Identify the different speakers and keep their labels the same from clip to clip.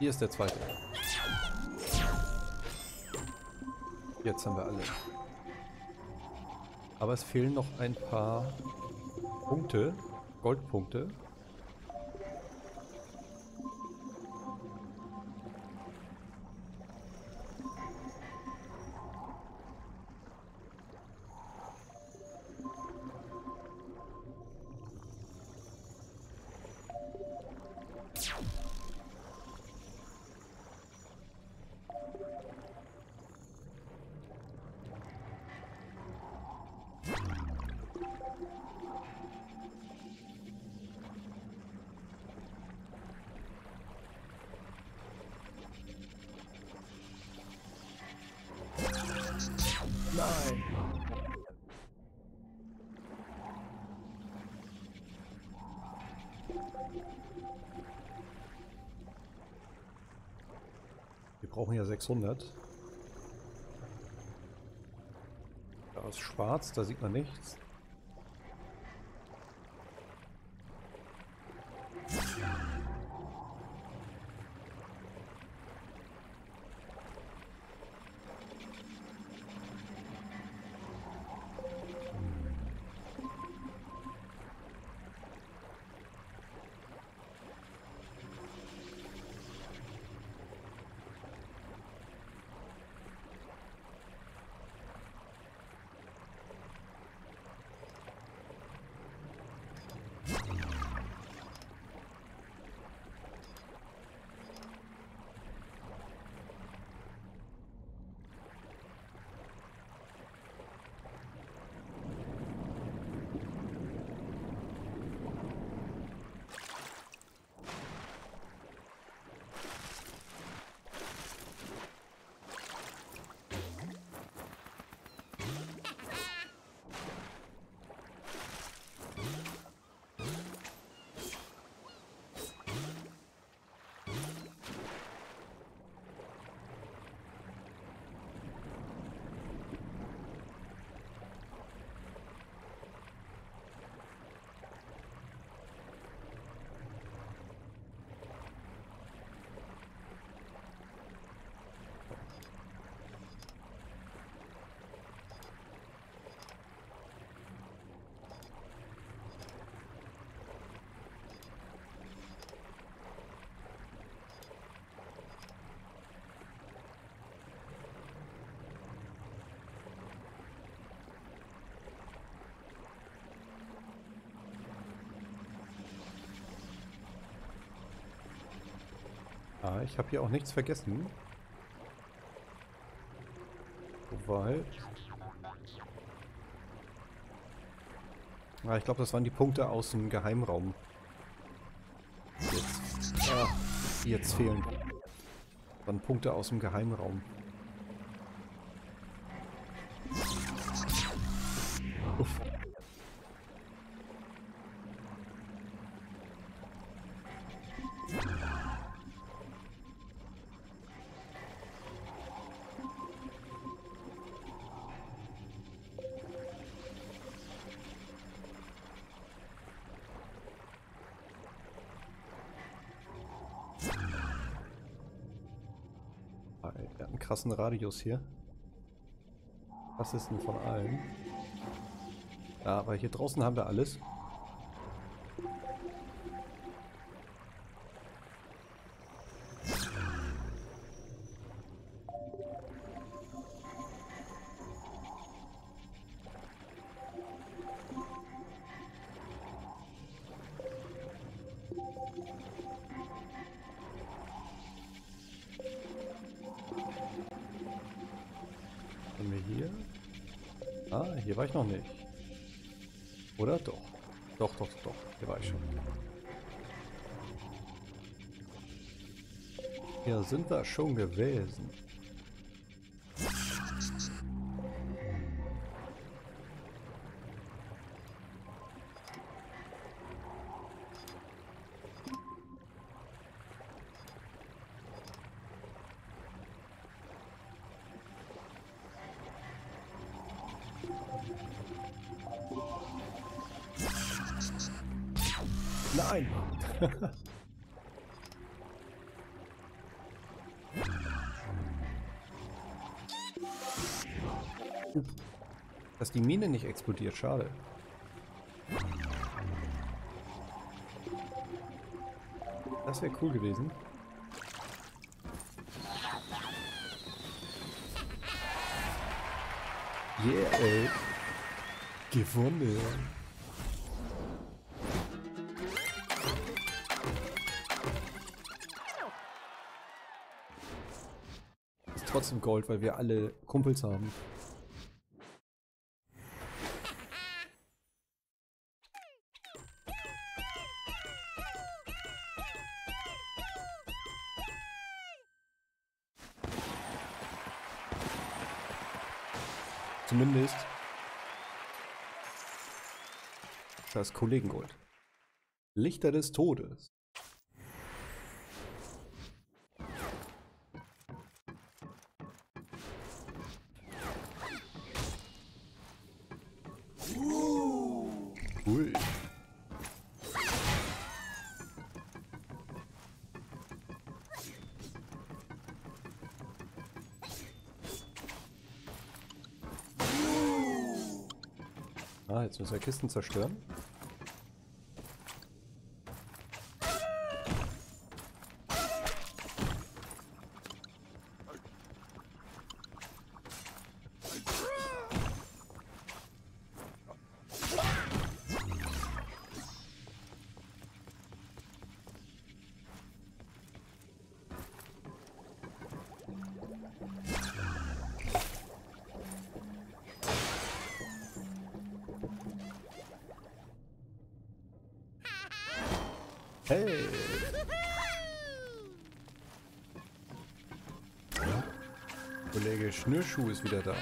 Speaker 1: Hier ist der zweite. Jetzt haben wir alle. Aber es fehlen noch ein paar Punkte, Goldpunkte. Wir brauchen ja 600. Da ist schwarz, da sieht man nichts. Ah, ich habe hier auch nichts vergessen. Wobei... Ah, ich glaube, das waren die Punkte aus dem Geheimraum. Jetzt, ah, die jetzt fehlen. Das waren Punkte aus dem Geheimraum. Er hat einen krassen Radius hier. Was ist denn von allen? Ja, aber hier draußen haben wir alles. Sind wir schon gewesen. Nein! dass die Mine nicht explodiert, schade. Das wäre cool gewesen. Yeah, ey. Gewonnen. Trotzdem Gold, weil wir alle Kumpels haben. Zumindest das Kollegengold. Lichter des Todes. Müssen wir Kisten zerstören. Hey! Kollege Schnürschuh ist wieder da.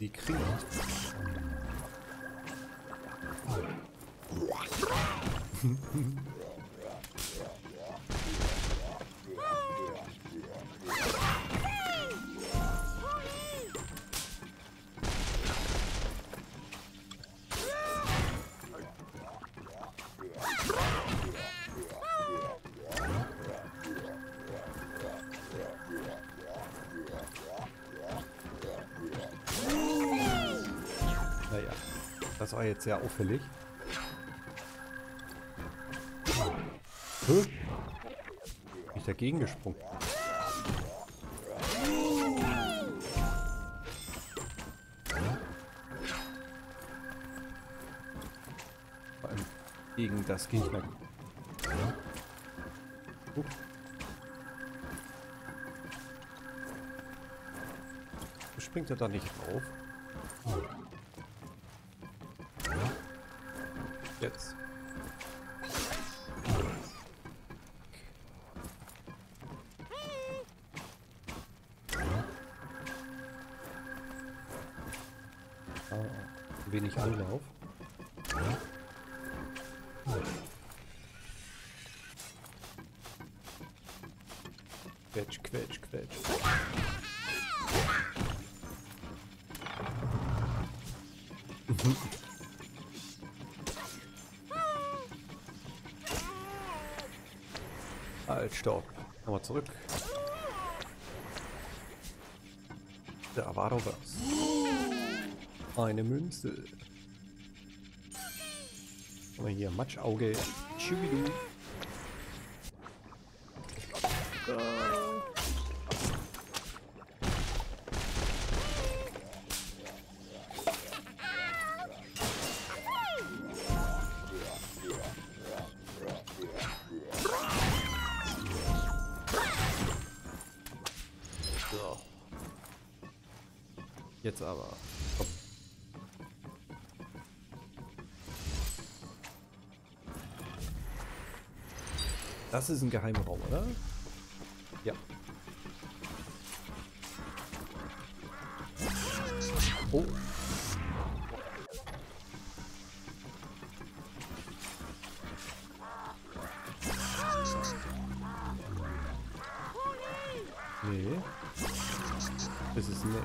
Speaker 1: Die kriegt. war jetzt sehr auffällig. Hä? Bin ich dagegen gesprungen? Vor gegen das Gegner. Huch. Springt er da nicht drauf? Zurück. Da war. Eine Münze. Aber hier Matschauge. Tschubidu. So. Das ist ein Geheimraum, oder? Ja. Oh. Nee. Das Ist nicht.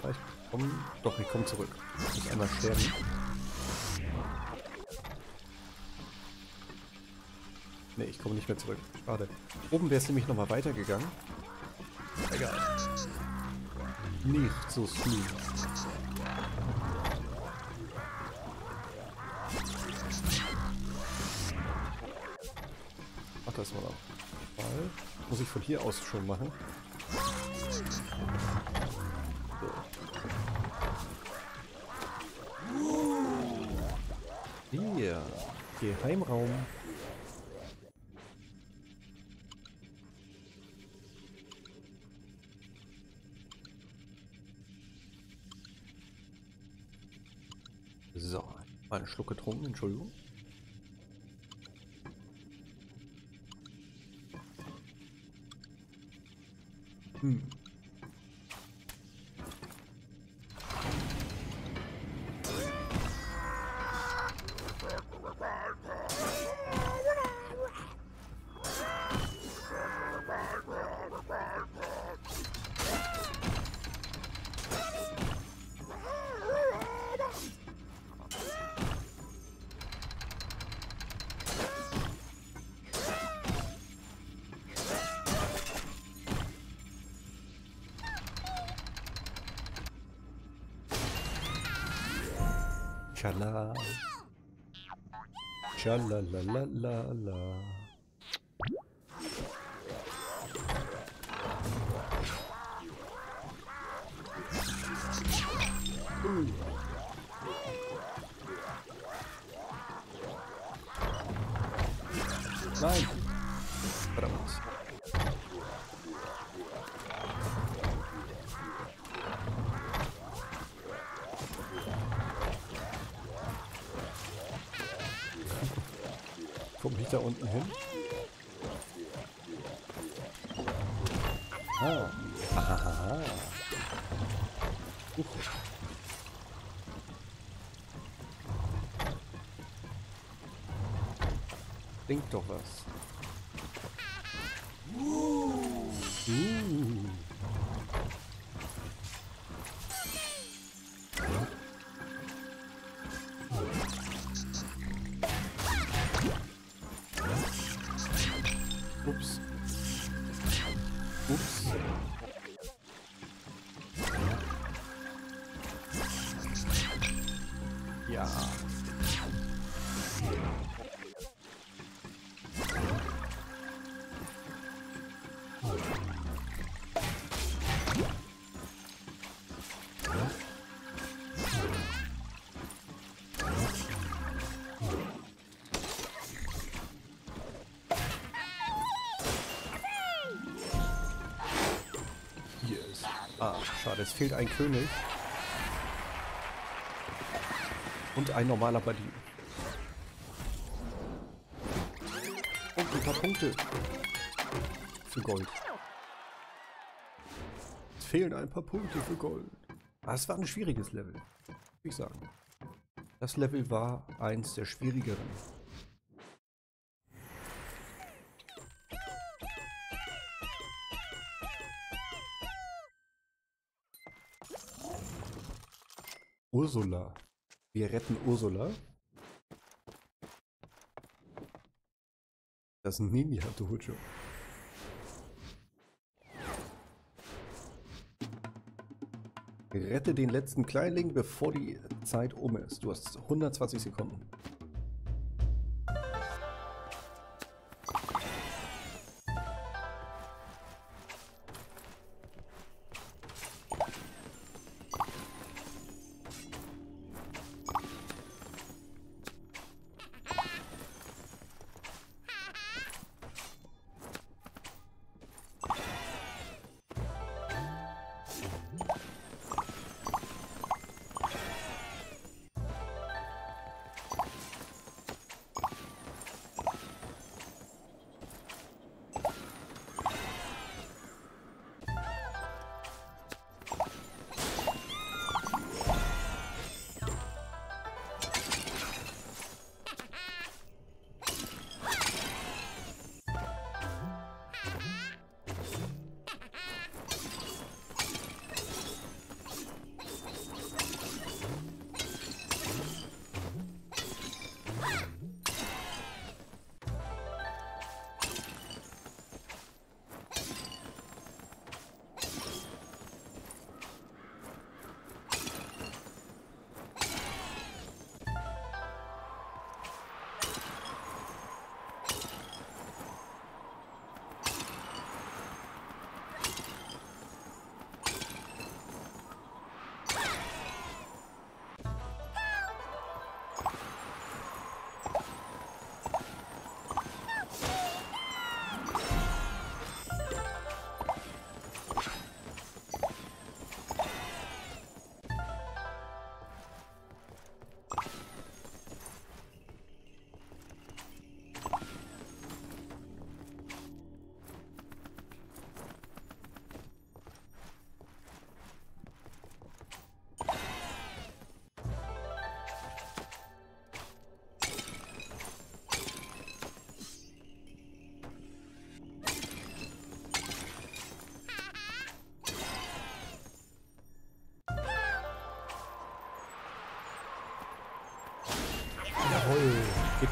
Speaker 1: Vielleicht komm. Doch, ich komm zurück. Ich muss einmal sterben. Nee, ich komme nicht mehr zurück. Schade. Oben wäre es nämlich nochmal weitergegangen. Egal. Nicht so schlimm. Ach, das war noch. Mal. Muss ich von hier aus schon machen. So. Hier. Geheimraum. Schluck getrunken, Entschuldigung. Hm. Schala. Schalalalalala. Nein. Verdammt. Komm ich da unten hin? Ah. Aha. Bringt doch was. Ja. Ah, schade, es fehlt ein König. Und ein normaler Badin. Und ein paar Punkte. Für Gold. Es fehlen ein paar Punkte für Gold. Ah, es war ein schwieriges Level. Würde ich sagen. Das Level war eins der schwierigeren. Ursula. Wir retten Ursula. Das Ninja-Dojo. Rette den letzten Kleinling, bevor die Zeit um ist. Du hast 120 Sekunden.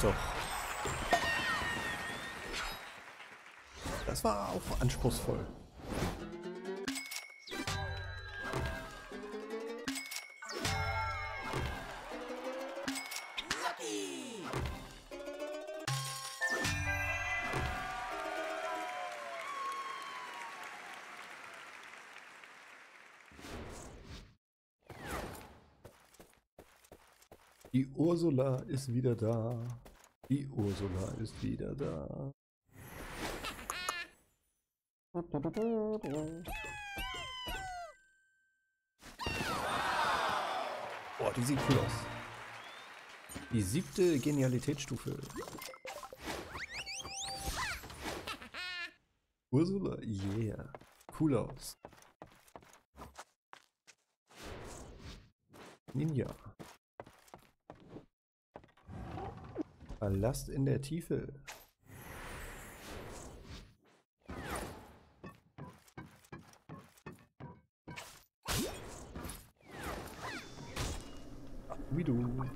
Speaker 1: Doch. Das war auch anspruchsvoll. Die Ursula ist wieder da. Die Ursula ist wieder da. Boah, die sieht cool aus. Die siebte Genialitätsstufe. Ursula, yeah. Cool aus. Ninja. Ballast in der Tiefe. Wie du. Nein.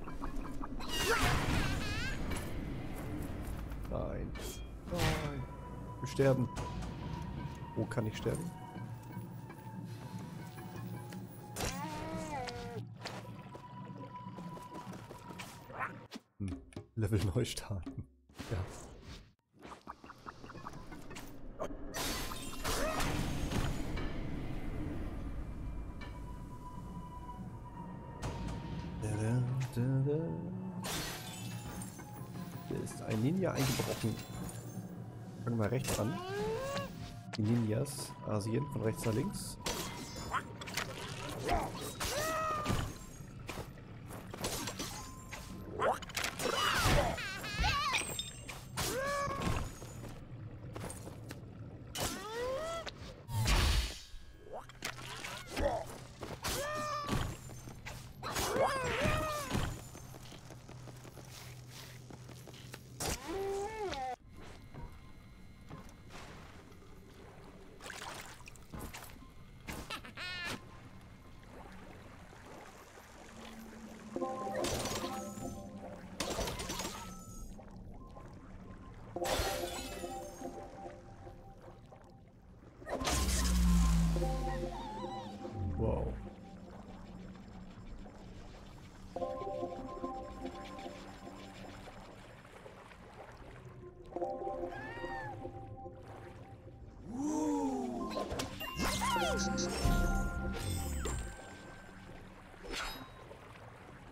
Speaker 1: Nein. Wir sterben. Wo kann ich sterben? Level neu starten. Ja. Hier ist ein Ninja eingebrochen. Fangen wir rechts an. Die Ninjas, Asien, von rechts nach links.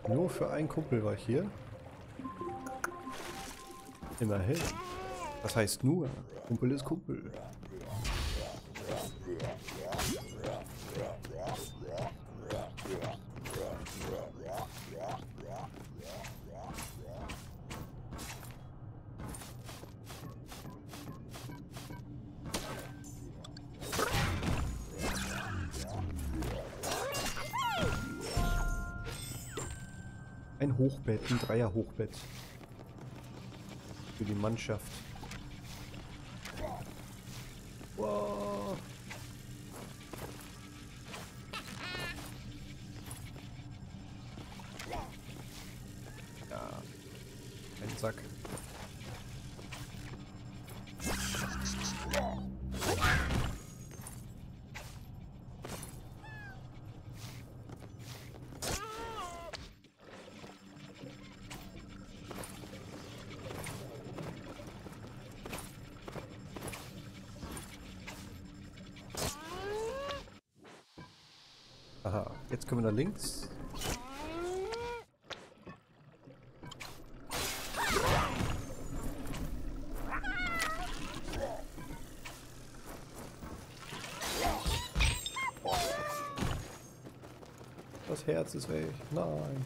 Speaker 1: Nur für einen Kumpel war ich hier. Immerhin. Was heißt nur? Kumpel ist Kumpel. Hochbett, ein Dreier-Hochbett. Für die Mannschaft. Jetzt können wir nach links. Das Herz ist weg. Nein.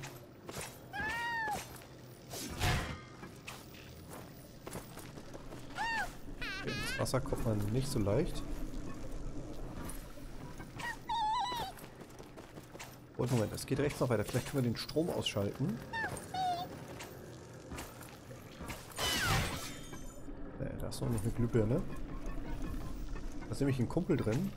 Speaker 1: Wasser kommt man nicht so leicht. Und Moment, es geht rechts noch weiter. Vielleicht können wir den Strom ausschalten. Nee, da ist noch eine Glühbirne. Da ist nämlich ein Kumpel drin.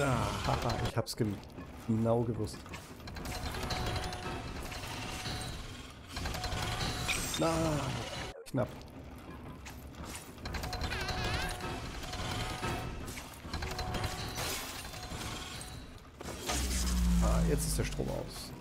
Speaker 1: Ah, haha, ich hab's gen genau gewusst. Na, knapp. Ah, jetzt ist der Strom aus.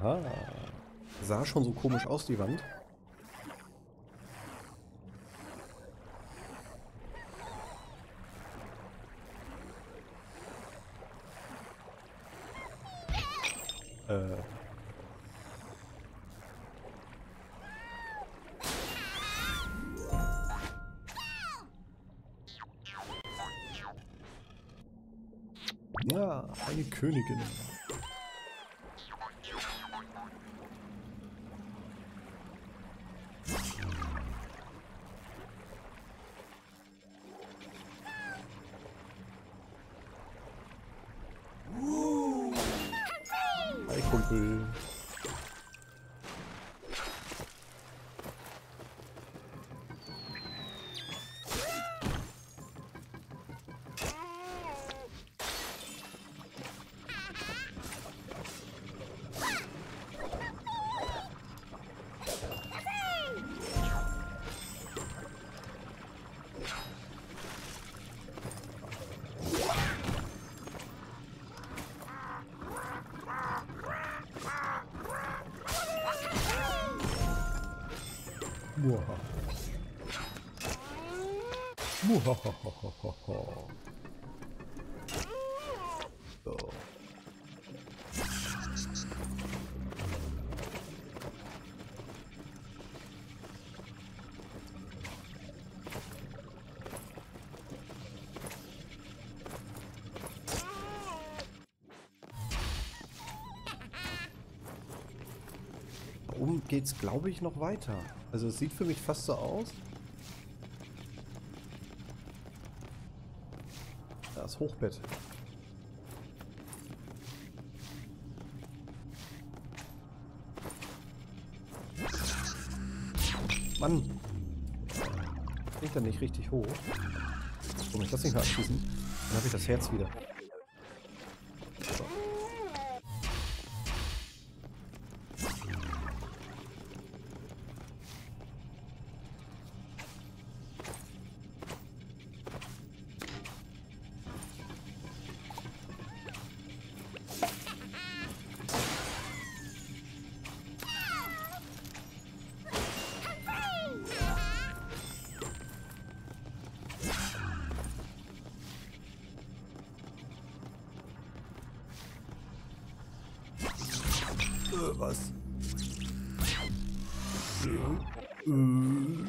Speaker 1: Aha. Sah schon so komisch aus, die Wand. Äh. Ja, eine Königin. もはははははははは glaube ich, noch weiter. Also es sieht für mich fast so aus. Das Hochbett. Mann! Kriegt er nicht richtig hoch. Komm, ich lass nicht mehr abschießen. Dann habe ich das Herz wieder. Äh, was? Äh, äh.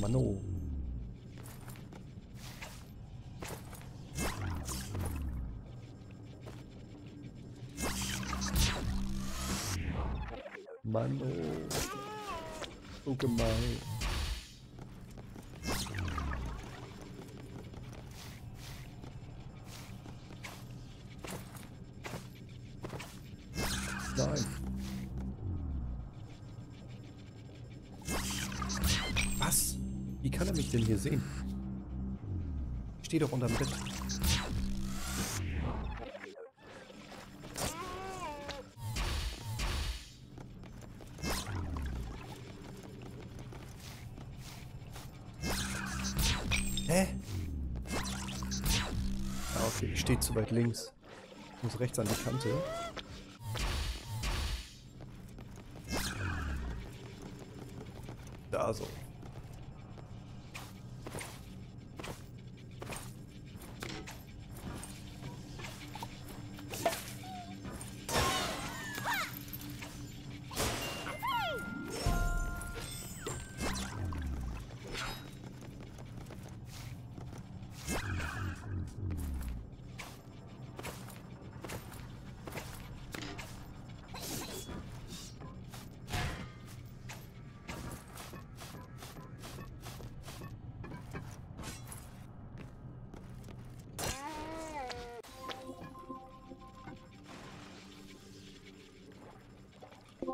Speaker 1: Mano. Mann, oh. So gemein. Kann er mich denn hier sehen? Ich stehe doch unterm Bett. Hä? Ah, okay, ich stehe zu weit links. Ich muss rechts an die Kante.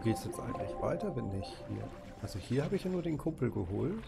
Speaker 1: Wo geht's jetzt eigentlich weiter, wenn nicht hier? Also hier habe ich ja nur den Kumpel geholt.